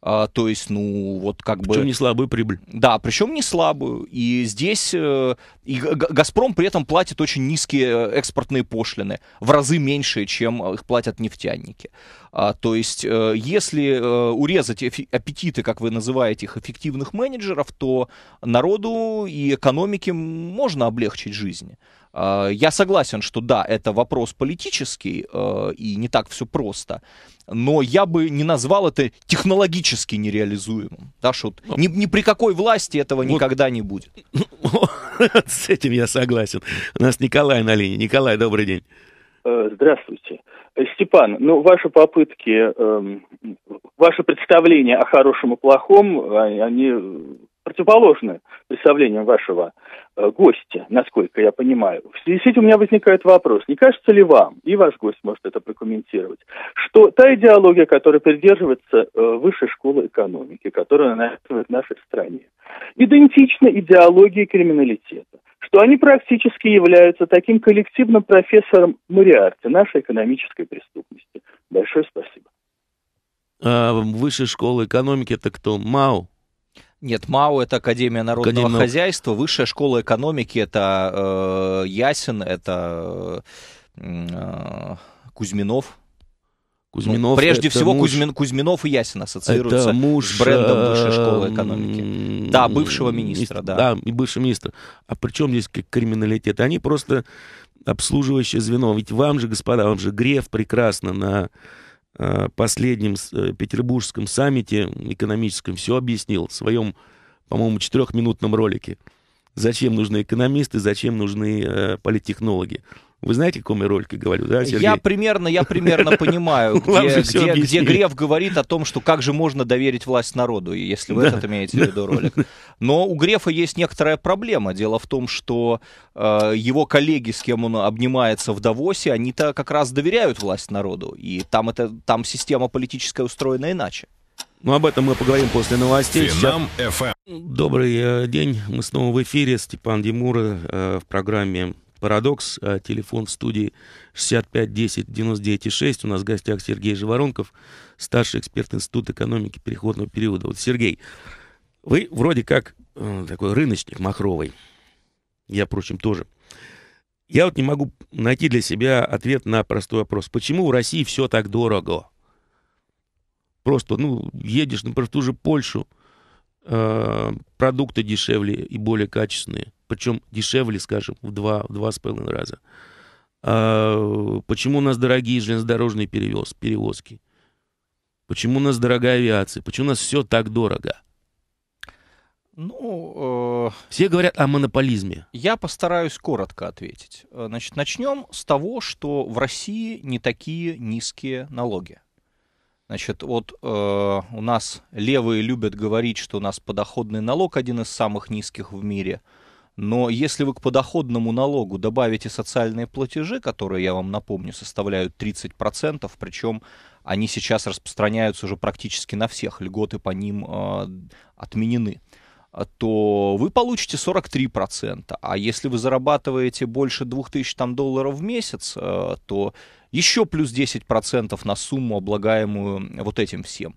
Speaker 3: А, то есть, ну, вот как
Speaker 1: причем бы... Причем не слабую прибыль.
Speaker 3: Да, причем не слабую. И здесь э, и «Газпром» при этом платит очень низкие экспортные пошлины, в разы меньше, чем их платят нефтяники. А, то есть, э, если э, урезать аппетиты, как вы называете их, эффективных менеджеров, то народу и экономике можно облегчить жизнь. А, я согласен, что да, это вопрос политический, э, и не так все просто, но я бы не назвал это технологически нереализуемым. Да, что вот ни, ни при какой власти этого вот. никогда не будет.
Speaker 1: С этим я согласен. У нас Николай на линии. Николай, добрый день.
Speaker 7: Здравствуйте. Э, Степан, ну, ваши попытки, э, ваше представление о хорошем и плохом, они противоположны представлениям вашего э, гостя, насколько я понимаю. В связи с этим у меня возникает вопрос, не кажется ли вам, и ваш гость может это прокомментировать, что та идеология, которая придерживается э, высшей школы экономики, которая навязывает в нашей стране, идентична идеологии криминалитета? что они практически являются таким коллективным профессором Мариарти нашей экономической преступности. Большое спасибо.
Speaker 1: А, высшая школа экономики это кто? МАУ?
Speaker 3: Нет, МАУ это Академия народного Академия... хозяйства, высшая школа экономики это э, Ясин, это э, Кузьминов. Кузьминов. Ну, прежде всего, муж... Кузьмин, Кузьминов и Ясин ассоциируются муж, с брендом Высшей школы экономики. Да, бывшего министра, да.
Speaker 1: Да, и бывший министр. А при чем здесь криминалитет? Они просто обслуживающее звено. Ведь вам же, господа, вам же Греф прекрасно на э, последнем э, петербургском саммите экономическом все объяснил в своем, по-моему, четырехминутном ролике. Зачем нужны экономисты, зачем нужны э, политтехнологи. Вы знаете, о каком я ролике говорю, да,
Speaker 3: Сергей? Я примерно, я примерно понимаю, где, где, где Греф говорит о том, что как же можно доверить власть народу, если вы да, этот имеете в виду ролик. Но у Грефа есть некоторая проблема. Дело в том, что э, его коллеги, с кем он обнимается в Давосе, они-то как раз доверяют власть народу. И там, это, там система политическая устроена иначе.
Speaker 1: Ну, об этом мы поговорим после новостей. Финам FM. Добрый э, день. Мы снова в эфире. Степан Димура э, в программе Парадокс, а телефон в студии 65 10 99 6. У нас в гостях Сергей Живоронков, старший эксперт Института экономики переходного периода. Вот, Сергей, вы вроде как э, такой рыночник махровый. Я, впрочем, тоже. Я вот не могу найти для себя ответ на простой вопрос. Почему в России все так дорого? Просто, ну, едешь, например, в ту же Польшу, э, продукты дешевле и более качественные причем дешевле, скажем, в два, в два с половиной раза. А, почему у нас дорогие железнодорожные перевоз, перевозки? Почему у нас дорогая авиация? Почему у нас все так дорого? Ну, э... все говорят о монополизме.
Speaker 3: Я постараюсь коротко ответить. Значит, начнем с того, что в России не такие низкие налоги. Значит, вот э, у нас левые любят говорить, что у нас подоходный налог один из самых низких в мире – но если вы к подоходному налогу добавите социальные платежи, которые, я вам напомню, составляют 30%, причем они сейчас распространяются уже практически на всех, льготы по ним э, отменены, то вы получите 43%. А если вы зарабатываете больше 2000 там, долларов в месяц, э, то еще плюс 10% на сумму, облагаемую вот этим всем.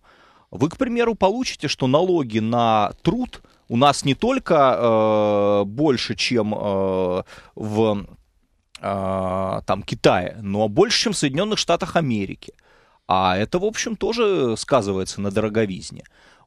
Speaker 3: Вы, к примеру, получите, что налоги на труд – у нас не только э, больше, чем э, в э, там, Китае, но больше, чем в Соединенных Штатах Америки. А это, в общем, тоже сказывается на дороговизне.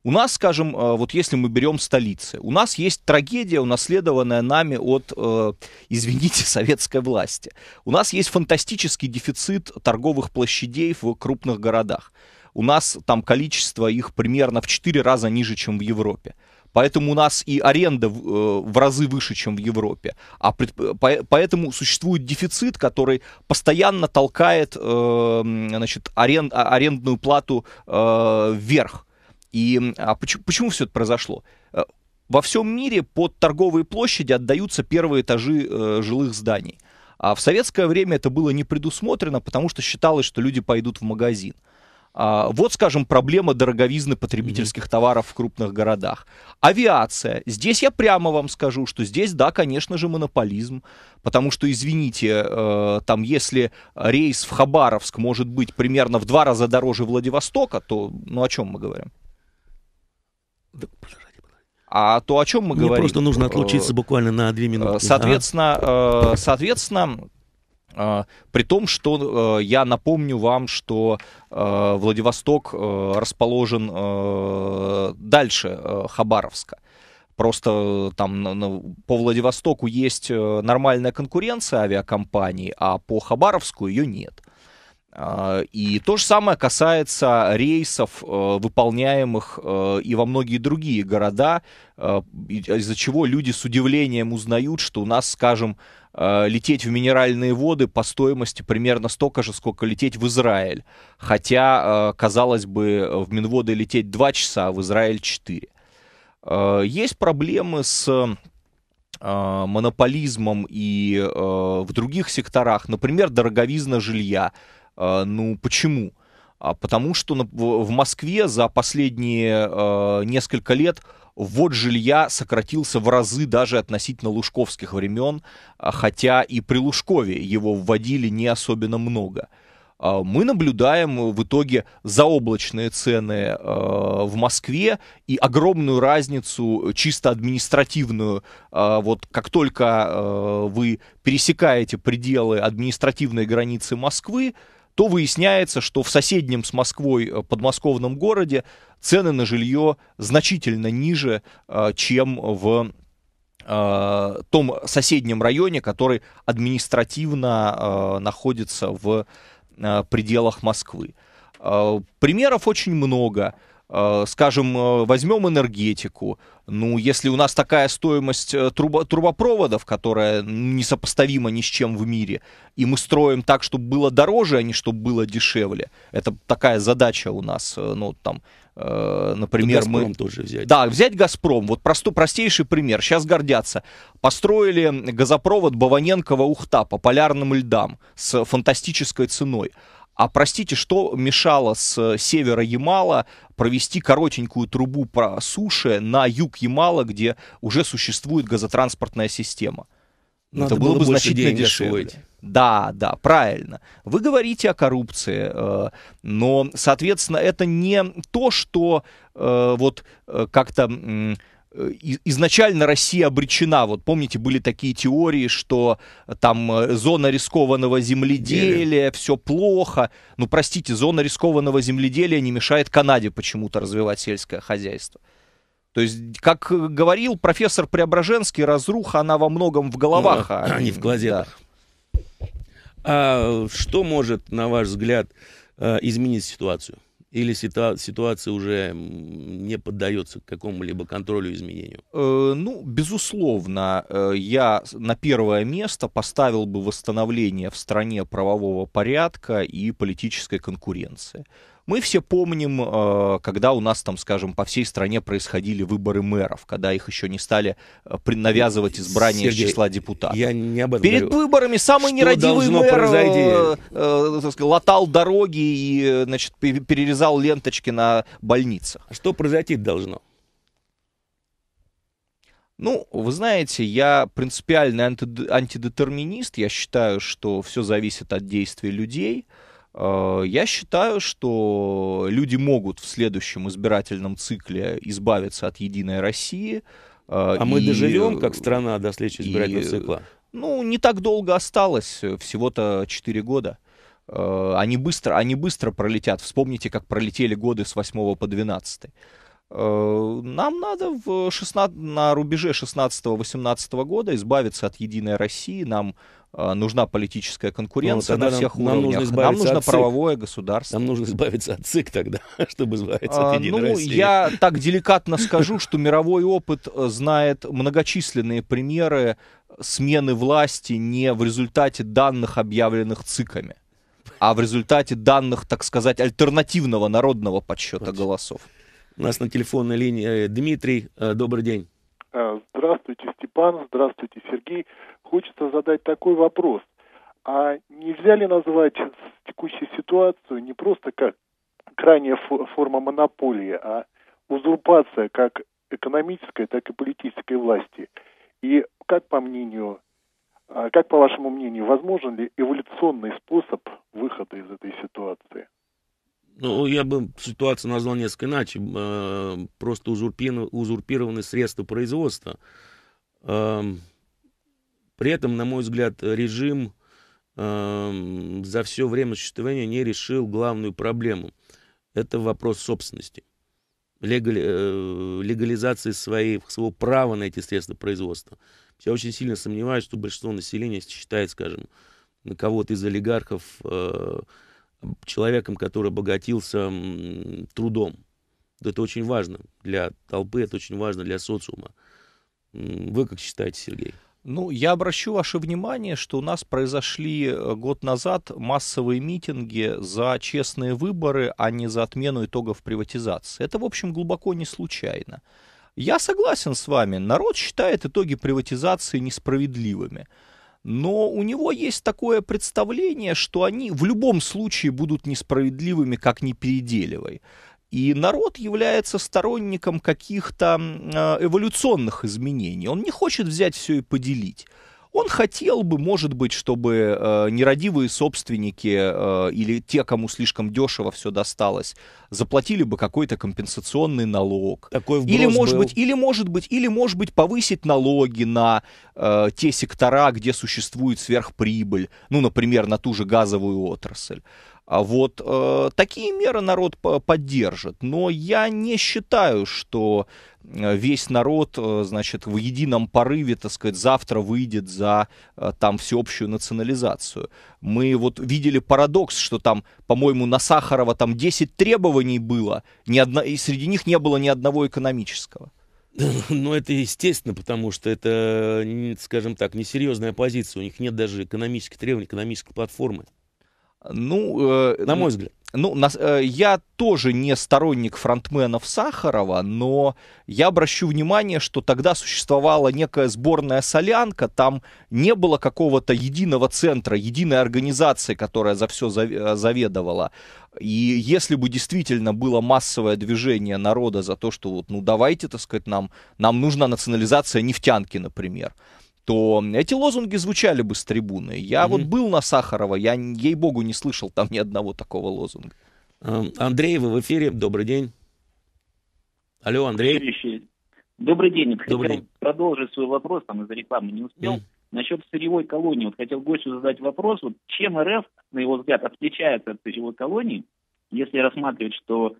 Speaker 3: У нас, скажем, э, вот если мы берем столицы, у нас есть трагедия, унаследованная нами от, э, извините, советской власти. У нас есть фантастический дефицит торговых площадей в крупных городах. У нас там количество их примерно в 4 раза ниже, чем в Европе. поэтому у нас и аренда в, э, в разы выше, чем в Европе. А пред, по, поэтому существует дефицит, который постоянно толкает э, значит, арен, а, арендную плату э, вверх. И а почему, почему все это произошло? Э, во всем мире под торговые площади отдаются первые этажи э, жилых зданий. А в советское время это было не предусмотрено, потому что считалось, что люди пойдут в магазин. А, вот, скажем, проблема дороговизны потребительских товаров в крупных городах. Авиация. Здесь я прямо вам скажу, что здесь, да, конечно же, монополизм. Потому что, извините, э, там, если рейс в Хабаровск может быть примерно в два раза дороже Владивостока, то, ну, о чем мы говорим? А то, о чем мы
Speaker 1: Мне
Speaker 3: говорим?
Speaker 1: просто нужно э, отлучиться буквально на две минуты.
Speaker 3: Соответственно, ага. соответственно, э, при том, что я напомню вам, что Владивосток расположен дальше Хабаровска. Просто там по Владивостоку есть нормальная конкуренция авиакомпаний, а по Хабаровску ее нет. А, и то же самое касается рейсов, э, выполняемых э, и во многие другие города, э, из-за чего люди с удивлением узнают, что у нас, скажем, лететь в минеральные воды по стоимости примерно столько же, сколько лететь в Израиль. Хотя, казалось бы, в Минводы лететь 2 часа, а в Израиль 4. Есть проблемы с монополизмом и в других секторах, например, дороговизна жилья. А, ну, почему? А потому что в Москве за последние э, несколько лет ввод жилья сократился в разы даже относительно лужковских времен, хотя и при Лужкове его вводили не особенно много. Мы наблюдаем в итоге заоблачные цены в Москве и огромную разницу чисто административную. Вот как только вы пересекаете пределы административной границы Москвы, то выясняется, что в соседнем с Москвой э, подмосковном городе цены на жилье значительно ниже, э, чем в э, том соседнем районе, который административно находится в пределах Москвы. Примеров очень много. Э, скажем, э, возьмем энергетику. Ну, если у нас такая стоимость э, труба, трубопроводов, которая несопоставима ни с чем в мире, и мы строим так, чтобы было дороже, а не чтобы было дешевле, это такая задача у нас, ну, там, например,
Speaker 1: Газпром мы... тоже взять.
Speaker 3: Да, взять Газпром. Вот просто, простейший пример. Сейчас гордятся. Построили газопровод Баваненкова-Ухта по полярным льдам с фантастической ценой. А простите, что мешало с севера Ямала провести коротенькую трубу по суше на юг Ямала, где уже существует газотранспортная система?
Speaker 1: Надо Это было, было бы значительно дешевле. Освоить.
Speaker 3: Да, да, правильно. Вы говорите о коррупции, э, но, соответственно, это не то, что э, вот э, как-то Э, изначально Россия обречена. Вот помните, были такие теории, что там э, зона рискованного земледелия, все плохо. Ну, простите, зона рискованного земледелия не мешает Канаде почему-то развивать сельское хозяйство. То есть, как говорил профессор Преображенский, разруха, она во многом в головах,
Speaker 1: ну, а не в глазетах. Да. А что может, на ваш взгляд, э, изменить ситуацию? Или ситуа- ситуация уже не поддается какому-либо контролю изменению?
Speaker 3: Э, ну, безусловно, э, я на первое место поставил бы восстановление в стране правового порядка и политической конкуренции. Мы все помним, э, когда у нас там, скажем, по всей стране происходили выборы мэров, когда их еще не стали э, навязывать избрание Сергей, из числа депутатов.
Speaker 1: Я не об этом
Speaker 3: Перед
Speaker 1: говорю.
Speaker 3: выборами самый Что нерадивый мэр э, э, латал дороги и значит, перерезал ленточки на больницах.
Speaker 1: А что произойти должно?
Speaker 3: Ну, вы знаете, я принципиальный антидетерминист. Я считаю, что все зависит от действий людей. Э, я считаю, что люди могут в следующем избирательном цикле избавиться от Единой России.
Speaker 1: Э, а и, мы доживем, как страна, до следующего избирательного и, цикла?
Speaker 3: Ну, не так долго осталось, всего-то 4 года. Э, они быстро, они быстро пролетят. Вспомните, как пролетели годы с 8 по 12. Э, нам надо в 16, на рубеже 16-18 года избавиться от Единой России. Нам э, нужна политическая конкуренция ну, на всех нам, уровнях. Нам, нам нужно правовое государство.
Speaker 1: Нам нужно избавиться от ЦИК тогда, чтобы избавиться а, от Единой
Speaker 3: ну,
Speaker 1: России.
Speaker 3: Я так деликатно скажу, что мировой опыт э, знает многочисленные примеры смены власти не в результате данных, объявленных ЦИКами, а в результате данных, так сказать, альтернативного народного подсчета голосов.
Speaker 1: У нас на телефонной линии э, Дмитрий. Э, добрый день.
Speaker 8: Э, здравствуйте, Степан. Здравствуйте, Сергей. Хочется задать такой вопрос. А нельзя ли назвать текущую ситуацию не просто как крайняя форма монополии, а узурпация как экономической, так и политической власти? И как по мнению, а, как по вашему мнению, возможен ли эволюционный способ выхода из этой ситуации?
Speaker 1: Ну, я бы ситуацию назвал несколько иначе. Э, просто узурпированы средства производства. Эм, при этом, на мой взгляд, режим эм, за все время существования не решил главную проблему. Это вопрос собственности. Легали, э, легализации своей, своего права на эти средства производства. Я очень сильно сомневаюсь, что большинство населения считает, скажем, кого-то из олигархов э, человеком, который обогатился трудом. Это очень важно для толпы, это очень важно для социума. Вы как считаете, Сергей?
Speaker 3: Ну, я обращу ваше внимание, что у нас произошли э, год назад массовые митинги за честные выборы, а не за отмену итогов приватизации. Это, в общем, глубоко не случайно. Я согласен с вами, народ считает итоги приватизации несправедливыми но у него есть такое представление, что они в любом случае будут несправедливыми, как не переделивай. И народ является сторонником каких-то э, эволюционных изменений. Он не хочет взять все и поделить. Он хотел бы, может быть, чтобы э, нерадивые собственники э, или те, кому слишком дешево все досталось, заплатили бы какой-то компенсационный налог.
Speaker 1: Такой
Speaker 3: или может
Speaker 1: был.
Speaker 3: быть, или может быть, или может быть повысить налоги на э, те сектора, где существует сверхприбыль, ну, например, на ту же газовую отрасль. А вот э, такие меры народ поддержит. Но я не считаю, что э, весь народ, э, значит, в едином порыве, так сказать, завтра выйдет за э, там всеобщую национализацию. Мы вот видели парадокс, что там, по-моему, на Сахарова там 10 требований было, ни одно, и среди них не было ни одного экономического.
Speaker 1: Ну, это естественно, потому что это, скажем так, несерьезная позиция. У них нет даже экономических требований, экономической платформы.
Speaker 3: Ну, э, на мой взгляд. Ну, на, э, я тоже не сторонник фронтменов Сахарова, но я обращу внимание, что тогда существовала некая сборная солянка, там не было какого-то единого центра, единой организации, которая за все э, заведовала. И если бы действительно было массовое движение народа за то, что вот, ну давайте, так сказать, нам, нам нужна национализация нефтянки, например, то эти лозунги звучали бы с трибуны. Я mm-hmm. вот был на Сахарова, я, ей-богу, не слышал там ни одного такого лозунга.
Speaker 1: Эм, Андрей, вы в эфире, добрый день. Алло, Андрей.
Speaker 4: Добрый день. Добрый хотел день. продолжить свой вопрос, там из-за рекламы не успел. Mm. Насчет сырьевой колонии, вот хотел гостю задать вопрос, вот чем РФ, на его взгляд, отличается от сырьевой колонии, если рассматривать, что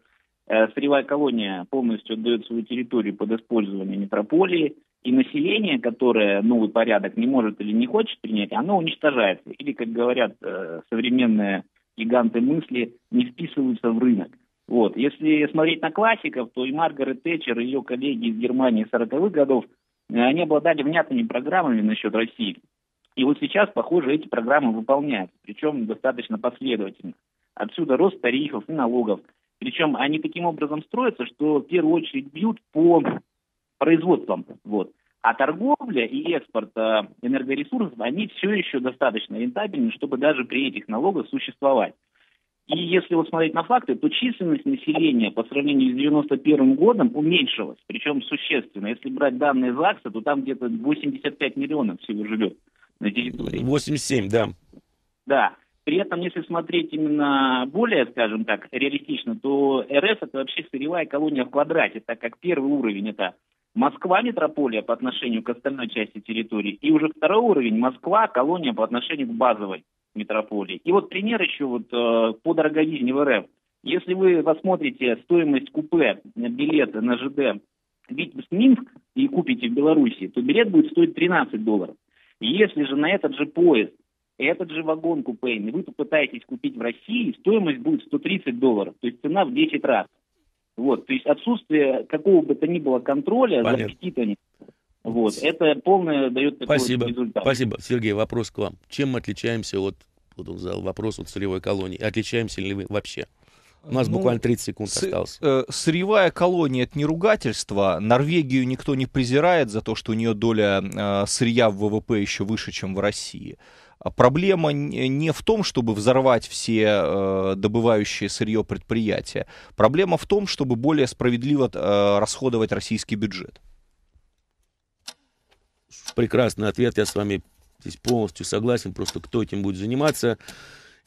Speaker 4: э, сырьевая колония полностью отдает свою территорию под использование метрополии, и население, которое новый порядок не может или не хочет принять, оно уничтожается. Или, как говорят э, современные гиганты мысли, не вписываются в рынок. Вот. Если смотреть на классиков, то и Маргарет Тэтчер, и ее коллеги из Германии 40-х годов, э, они обладали внятными программами насчет России. И вот сейчас, похоже, эти программы выполняются, причем достаточно последовательно. Отсюда рост тарифов и налогов. Причем они таким образом строятся, что в первую очередь бьют по производством. Вот. А торговля и экспорт э, энергоресурсов, они все еще достаточно рентабельны, чтобы даже при этих налогах существовать. И если вот смотреть на факты, то численность населения по сравнению с 91 годом уменьшилась, причем существенно. Если брать данные ЗАГСа, то там где-то 85 миллионов всего живет на территории.
Speaker 1: 87, да.
Speaker 4: Да. При этом, если смотреть именно более, скажем так, реалистично, то РФ это вообще сырьевая колония в квадрате, так как первый уровень это Москва метрополия по отношению к остальной части территории, и уже второй уровень Москва колония по отношению к базовой метрополии. И вот пример еще вот э, по дороговизне в РФ. Если вы посмотрите стоимость купе билета на ЖД Витебск-Минск и купите в Беларуси, то билет будет стоить 13 долларов. Если же на этот же поезд, этот же вагон купейный вы попытаетесь купить в России, стоимость будет 130 долларов, то есть цена в 10 раз. Вот, то есть отсутствие какого бы то ни было контроля Понятно. за аппетитами, вот, это полное дает
Speaker 1: такой Спасибо. результат. Спасибо. Сергей, вопрос к вам. Чем мы отличаемся от, вот он задал вопрос от сырьевой колонии, отличаемся ли вы вообще? У нас ну, буквально 30 секунд с, осталось.
Speaker 3: Э, сырьевая колония это не ругательство. Норвегию никто не презирает за то, что у нее доля э, сырья в ВВП еще выше, чем в России. Проблема не в том, чтобы взорвать все э, добывающие сырье предприятия. Проблема в том, чтобы более справедливо э, расходовать российский бюджет.
Speaker 1: Прекрасный ответ, я с вами здесь полностью согласен, просто кто этим будет заниматься.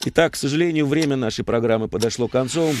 Speaker 1: Итак, к сожалению, время нашей программы подошло к концу.